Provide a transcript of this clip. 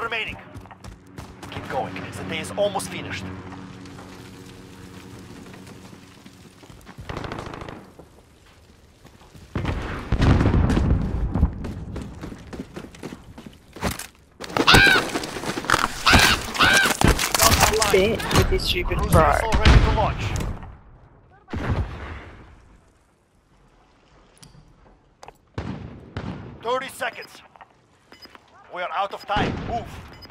remaining. Keep going. The day is almost finished. Bit with this stupid bro. missile ready to launch. Thirty seconds. We are out of time. Move.